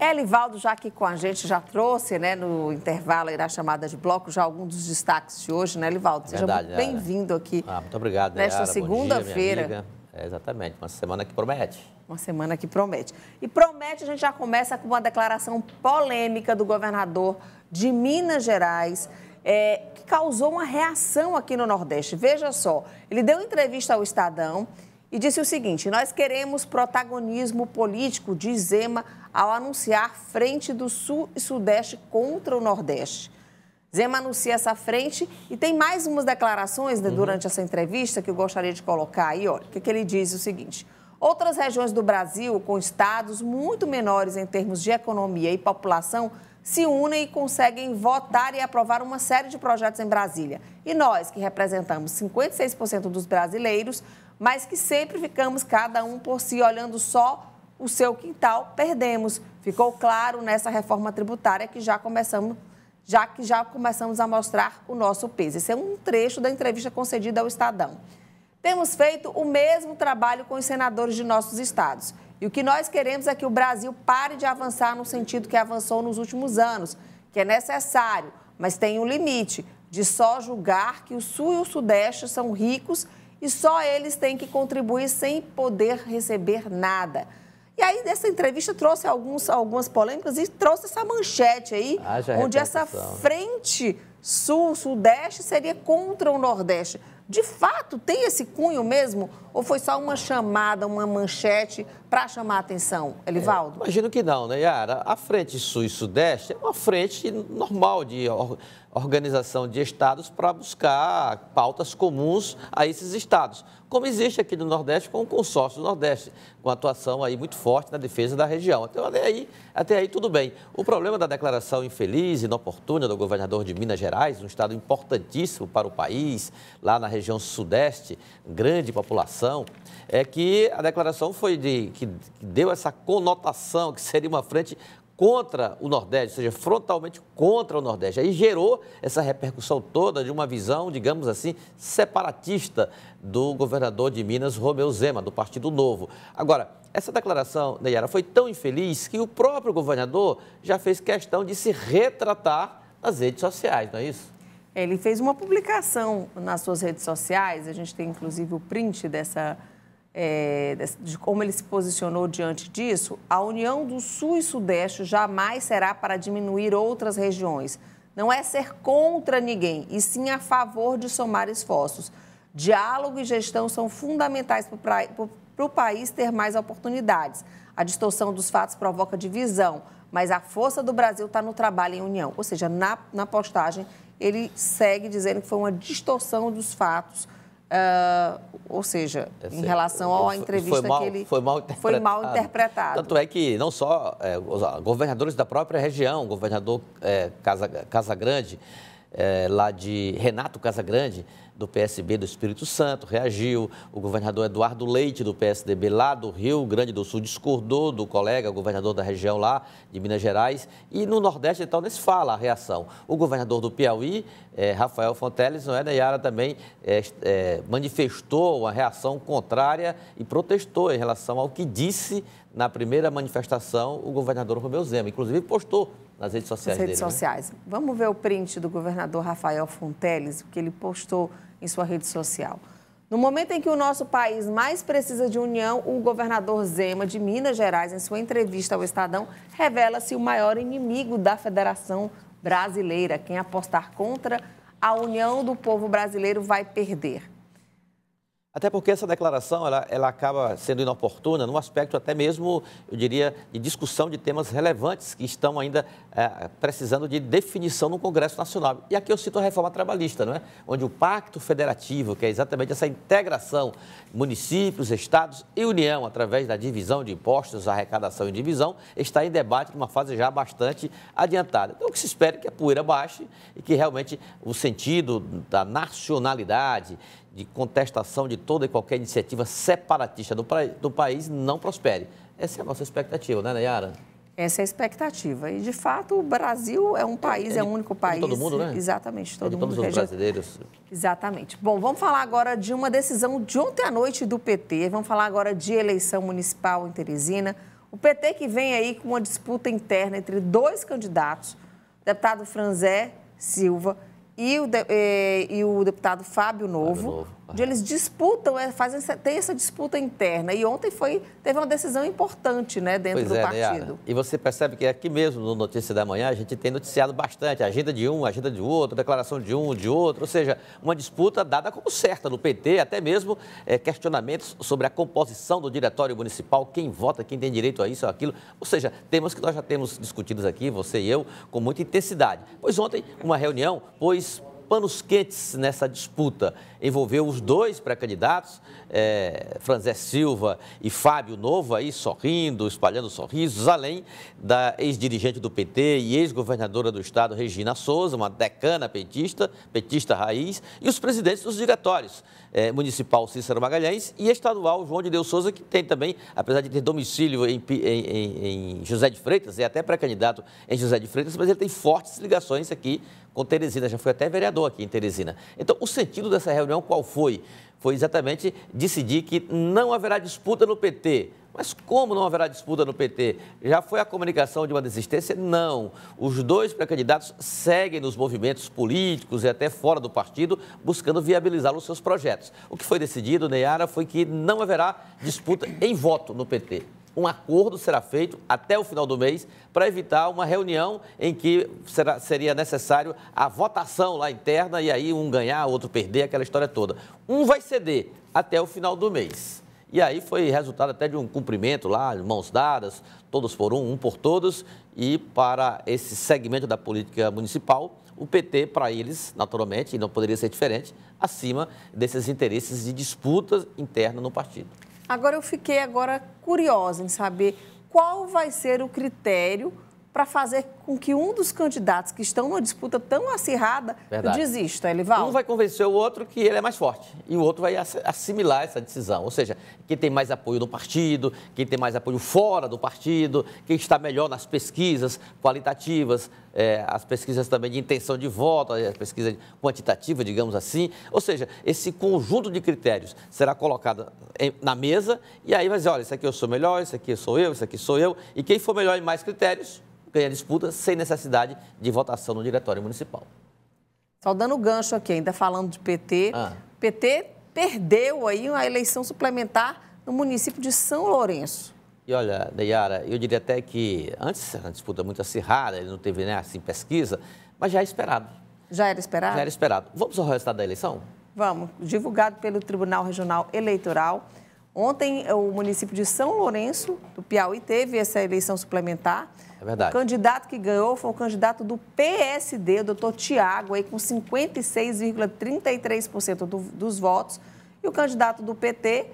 Elivaldo, já aqui com a gente, já trouxe, né, no intervalo aí da chamada de bloco, já alguns dos destaques de hoje, né, Elivaldo? Seja Verdade, muito bem-vindo aqui. Ah, muito obrigado, Nesta segunda-feira. É, exatamente, uma semana que promete. Uma semana que promete. E promete, a gente já começa com uma declaração polêmica do governador de Minas Gerais, é, que causou uma reação aqui no Nordeste. Veja só, ele deu entrevista ao Estadão e disse o seguinte: nós queremos protagonismo político de Zema ao anunciar frente do Sul e Sudeste contra o Nordeste. Zema anuncia essa frente e tem mais umas declarações né, uhum. durante essa entrevista que eu gostaria de colocar aí. Olha, o que, que ele diz é o seguinte: outras regiões do Brasil, com estados muito menores em termos de economia e população, se unem e conseguem votar e aprovar uma série de projetos em Brasília. E nós, que representamos 56% dos brasileiros, mas que sempre ficamos cada um por si, olhando só o seu quintal, perdemos. Ficou claro nessa reforma tributária que já começamos, já que já começamos a mostrar o nosso peso. Esse é um trecho da entrevista concedida ao Estadão. Temos feito o mesmo trabalho com os senadores de nossos estados. E o que nós queremos é que o Brasil pare de avançar no sentido que avançou nos últimos anos, que é necessário, mas tem um limite de só julgar que o Sul e o Sudeste são ricos e só eles têm que contribuir sem poder receber nada. E aí, nessa entrevista, trouxe alguns, algumas polêmicas e trouxe essa manchete aí, onde essa frente sul-sudeste seria contra o Nordeste. De fato, tem esse cunho mesmo? Ou foi só uma chamada, uma manchete para chamar a atenção, Elivaldo? É, imagino que não, né, Yara? A frente sul e sudeste é uma frente normal de organização de estados para buscar pautas comuns a esses estados, como existe aqui no Nordeste com o consórcio do Nordeste, com atuação aí muito forte na defesa da região. Então, até aí, até aí tudo bem. O problema da declaração infeliz e inoportuna do governador de Minas Gerais, um estado importantíssimo para o país, lá na região sudeste, grande população, é que a declaração foi de que deu essa conotação que seria uma frente contra o Nordeste, ou seja, frontalmente contra o Nordeste. Aí gerou essa repercussão toda de uma visão, digamos assim, separatista do governador de Minas, Romeu Zema, do Partido Novo. Agora, essa declaração, Neyara, foi tão infeliz que o próprio governador já fez questão de se retratar nas redes sociais, não é isso? Ele fez uma publicação nas suas redes sociais, a gente tem inclusive o print dessa é, de como ele se posicionou diante disso, a união do Sul e Sudeste jamais será para diminuir outras regiões. Não é ser contra ninguém, e sim a favor de somar esforços. Diálogo e gestão são fundamentais para o país ter mais oportunidades. A distorção dos fatos provoca divisão, mas a força do Brasil está no trabalho em união. Ou seja, na, na postagem, ele segue dizendo que foi uma distorção dos fatos Uh, ou seja, em relação à entrevista mal, que ele foi mal, foi mal interpretado. Tanto é que não só é, os governadores da própria região, o governador é, Casa, Casa Grande, é, lá de Renato Casagrande, do PSB do Espírito Santo, reagiu. O governador Eduardo Leite, do PSDB lá do Rio Grande do Sul, discordou do colega, governador da região lá de Minas Gerais. E no Nordeste, então, nem se fala a reação. O governador do Piauí, é, Rafael Fonteles, não é, Neyara, também é, é, manifestou uma reação contrária e protestou em relação ao que disse na primeira manifestação o governador Romeu Zema. Inclusive, postou nas redes sociais Nas redes dele, né? sociais. Né? Vamos ver o print do governador Rafael Fonteles, que ele postou em sua rede social. No momento em que o nosso país mais precisa de união, o governador Zema, de Minas Gerais, em sua entrevista ao Estadão, revela-se o maior inimigo da Federação Brasileira. Quem apostar contra a união do povo brasileiro vai perder. Até porque essa declaração ela, ela acaba sendo inoportuna no aspecto até mesmo, eu diria, de discussão de temas relevantes que estão ainda é, precisando de definição no Congresso Nacional. E aqui eu cito a reforma trabalhista, não é? onde o Pacto Federativo, que é exatamente essa integração municípios, estados e União, através da divisão de impostos, arrecadação e divisão, está em debate numa fase já bastante adiantada. Então, o que se espera é que a poeira baixe e que realmente o sentido da nacionalidade, de contestação de toda e qualquer iniciativa separatista do, do país não prospere. Essa é a nossa expectativa, né, Nayara? Essa é a expectativa. E, de fato, o Brasil é um país, é, é o único país. todo mundo, né? Exatamente, todo é de mundo. Todos os brasileiros. Exatamente. Bom, vamos falar agora de uma decisão de ontem à noite do PT. Vamos falar agora de eleição municipal em Teresina. O PT que vem aí com uma disputa interna entre dois candidatos, o deputado Franzé Silva e o, de, e, e o deputado Fábio Novo. Fábio Novo onde eles disputam, é, fazem, tem essa disputa interna. E ontem foi, teve uma decisão importante né, dentro pois do é, partido. Neara. E você percebe que aqui mesmo, no Notícia da Manhã, a gente tem noticiado bastante agenda de um, agenda de outro, declaração de um, de outro. Ou seja, uma disputa dada como certa no PT, até mesmo é, questionamentos sobre a composição do diretório municipal, quem vota, quem tem direito a isso ou aquilo. Ou seja, temas que nós já temos discutidos aqui, você e eu, com muita intensidade. Pois ontem, uma reunião pôs panos quentes nessa disputa. Envolveu os dois pré-candidatos, é, Franzé Silva e Fábio Novo, aí sorrindo, espalhando sorrisos, além da ex-dirigente do PT e ex-governadora do estado, Regina Souza, uma decana petista, petista raiz, e os presidentes dos diretórios, é, municipal Cícero Magalhães e estadual João de Deus Souza, que tem também, apesar de ter domicílio em, em, em José de Freitas, é até pré-candidato em José de Freitas, mas ele tem fortes ligações aqui com Teresina, já foi até vereador aqui em Teresina. Então, o sentido dessa reunião qual foi? Foi exatamente decidir que não haverá disputa no PT. Mas como não haverá disputa no PT? Já foi a comunicação de uma desistência? Não. Os dois pré-candidatos seguem nos movimentos políticos e até fora do partido, buscando viabilizar os seus projetos. O que foi decidido, Neyara, foi que não haverá disputa em voto no PT um acordo será feito até o final do mês para evitar uma reunião em que será, seria necessário a votação lá interna e aí um ganhar, outro perder, aquela história toda. Um vai ceder até o final do mês. E aí foi resultado até de um cumprimento lá, mãos dadas, todos por um, um por todos. E para esse segmento da política municipal, o PT, para eles, naturalmente, e não poderia ser diferente, acima desses interesses de disputa interna no partido. Agora eu fiquei agora curiosa em saber qual vai ser o critério para fazer com que um dos candidatos que estão numa disputa tão acirrada Verdade. desista, Elival? Um vai convencer o outro que ele é mais forte e o outro vai assimilar essa decisão. Ou seja, quem tem mais apoio no partido, quem tem mais apoio fora do partido, quem está melhor nas pesquisas qualitativas, é, as pesquisas também de intenção de voto, a pesquisa quantitativa, digamos assim. Ou seja, esse conjunto de critérios será colocado em, na mesa e aí vai dizer, olha, isso aqui eu sou melhor, isso aqui sou eu, isso aqui sou eu. E quem for melhor em mais critérios ganha disputa sem necessidade de votação no diretório municipal. Só dando gancho aqui, ainda falando de PT, ah. PT perdeu aí uma eleição suplementar no município de São Lourenço. E olha, Neyara, eu diria até que antes era uma disputa muito acirrada, ele não teve né, assim pesquisa, mas já é esperado. Já era esperado? Já era esperado. Vamos ao resultado da eleição? Vamos. Divulgado pelo Tribunal Regional Eleitoral. Ontem, o município de São Lourenço, do Piauí, teve essa eleição suplementar. É verdade. O candidato que ganhou foi o candidato do PSD, o doutor Tiago, aí com 56,33% do, dos votos. E o candidato do PT,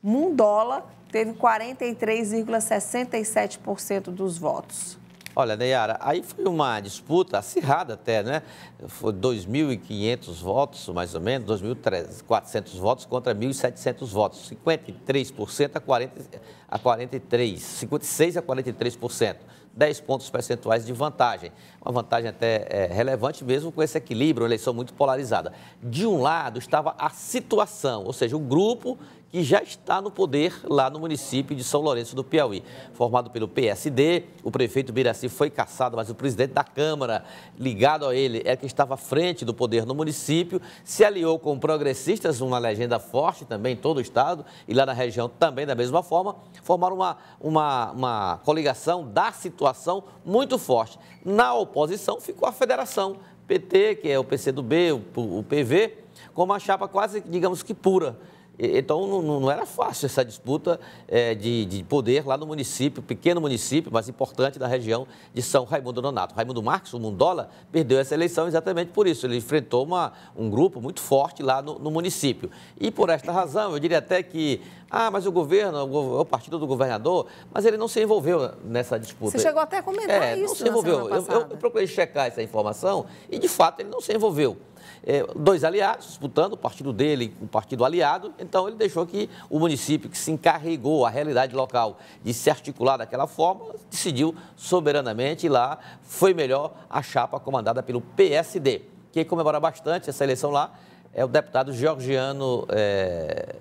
Mundola, teve 43,67% dos votos. Olha, Neyara, aí foi uma disputa acirrada até, né? Foi 2.500 votos, mais ou menos, 2.400 votos contra 1.700 votos, 53% a, 40, a 43, 56 a 43%. 10 pontos percentuais de vantagem. Uma vantagem até é, relevante mesmo com esse equilíbrio, uma eleição muito polarizada. De um lado estava a situação, ou seja, o grupo que já está no poder lá no município de São Lourenço do Piauí. Formado pelo PSD, o prefeito Biraci foi caçado, mas o presidente da Câmara, ligado a ele, é que estava à frente do poder no município, se aliou com progressistas, uma legenda forte também em todo o estado, e lá na região também da mesma forma, formaram uma, uma, uma coligação da situação muito forte. Na oposição ficou a federação, PT, que é o PCdoB, o PV, com uma chapa quase, digamos que pura. Então, não, era fácil essa disputa é, de, de, poder lá no município, pequeno município, mas importante da região de São Raimundo Nonato. Raimundo Marques, o Mundola, perdeu essa eleição exatamente por isso. Ele enfrentou uma, um grupo muito forte lá no, no, município. E por esta razão, eu diria até que, ah, mas o governo, o, partido do governador, mas ele não se envolveu nessa disputa. Você chegou até a comentar é, isso. Não se envolveu. Eu, eu, procurei checar essa informação e, de fato, ele não se envolveu é, dois aliados disputando, o partido dele o partido aliado. Então, ele deixou que o município, que se encarregou, a realidade local, de se articular daquela forma, decidiu soberanamente e lá foi melhor a chapa comandada pelo PSD. Quem comemora bastante essa eleição lá é o deputado Georgiano, é,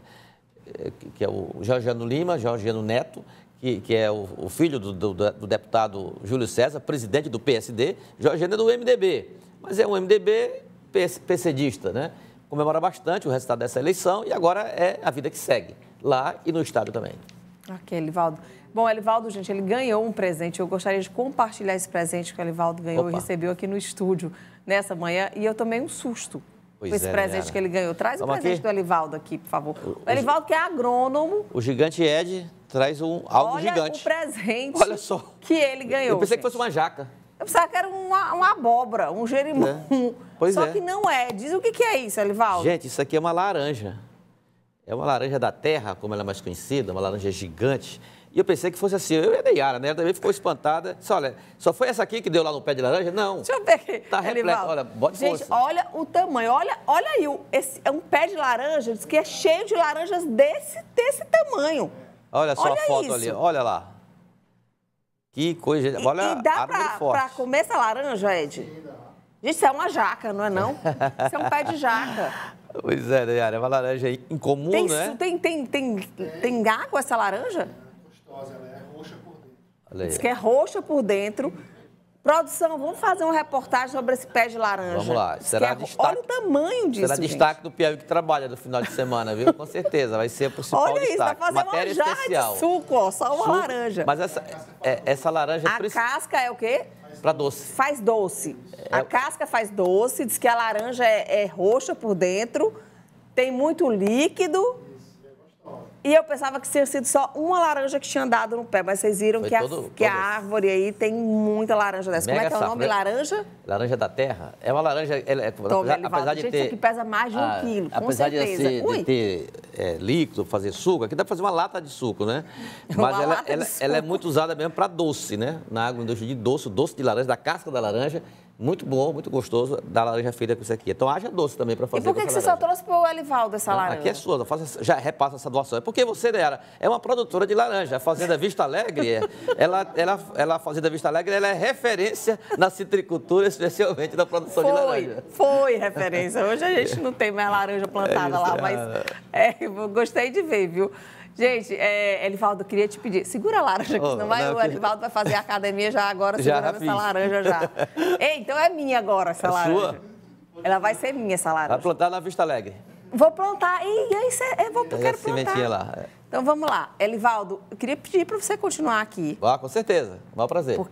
que é o Georgiano Lima, Georgiano Neto, que, que é o, o filho do, do, do, deputado Júlio César, presidente do PSD, Jorgina é do MDB. Mas é um MDB PCDista, né? Comemora bastante o resultado dessa eleição e agora é a vida que segue, lá e no Estado também. Ok, Elivaldo. Bom, Elivaldo, gente, ele ganhou um presente. Eu gostaria de compartilhar esse presente que o Elivaldo ganhou Opa. e recebeu aqui no estúdio nessa manhã. E eu tomei um susto pois com esse é, presente que ele ganhou. Traz Vamos o presente aqui? do Elivaldo aqui, por favor. O, o Elivaldo, que é agrônomo. O gigante Ed traz um, algo Olha gigante. o presente Olha só. que ele ganhou. Eu pensei gente. que fosse uma jaca. Eu pensava que era uma, uma abóbora, um gerimum. É. Pois Só é. que não é. Diz o que, que é isso, Elivaldo? Gente, isso aqui é uma laranja. É uma laranja da terra, como ela é mais conhecida, uma laranja gigante. E eu pensei que fosse assim. Eu e a Neyara, né? Ela também ficou espantada. Disse, olha, só foi essa aqui que deu lá no pé de laranja? Não. Deixa eu ver aqui. Tá repleto. Olha, bote Gente, força. olha o tamanho. Olha, olha aí. Esse, é um pé de laranja, diz que é cheio de laranjas desse, desse tamanho. Olha só olha a foto isso. ali. Olha lá. Que coisa. Olha e, e dá para comer essa laranja, Ed? Isso é uma jaca, não é não? Isso é um pé de jaca. Pois é, Nayara, é uma laranja incomum, tem, né? Tem, tem, tem, tem água essa laranja? Gostosa, ela é roxa por dentro. Diz que é roxa por dentro. Produção, vamos fazer uma reportagem sobre esse pé de laranja. Vamos lá. Será é, destaque, olha o tamanho disso, Será gente. destaque do Piauí que trabalha no final de semana, viu? Com certeza, vai ser o principal olha destaque. Olha isso, vai fazer Matéria uma especial. de suco, ó, só uma suco, laranja. Mas essa, é, essa laranja... A casca é o quê? Para doce. Faz doce. É... A casca faz doce, diz que a laranja é, é roxa por dentro, tem muito líquido e eu pensava que tinha sido só uma laranja que tinha dado no pé, mas vocês viram que, todo, a, que a árvore aí tem muita laranja dessa. Mega Como é que é o nome? Laranja? Laranja da terra. É uma laranja. Ela, é, Toma, apesar, apesar de Gente, ter. Isso aqui pesa mais de um ah, quilo, com apesar certeza. De, de ter é, líquido, fazer suco, aqui dá para fazer uma lata de suco, né? Mas ela, ela, ela, é muito usada mesmo para doce, né? Na água indústria de doce, doce de laranja, da casca da laranja. Muito bom, muito gostoso, da laranja feita com isso aqui. Então haja doce também para fazer. E por que, que você só trouxe para o Elivaldo essa Não, laranja? Aqui é sua, faça, já repassa essa doação. É porque você, era é uma produtora de laranja. A Fazenda Vista Alegre, é, ela, ela, ela, a Fazenda Vista Alegre, ela é referência na citricultura, especialmente na produção foi, de laranja. Foi referência. Hoje a gente não tem mais laranja plantada é lá, mas é, gostei de ver, viu? Gente, é, Elivaldo, queria te pedir, segura a laranja, oh, senão vai, não, o Elivaldo vai fazer academia já agora, já segurando essa laranja já. Ei, então é minha agora essa é laranja. Sua? Ela vai ser minha essa laranja. Vai plantar na Vista Alegre. Vou plantar, e aí eu vou, eu quero plantar. lá. Então vamos lá. Elivaldo, eu queria pedir para você continuar aqui. Ah, com certeza. Um prazer. Porque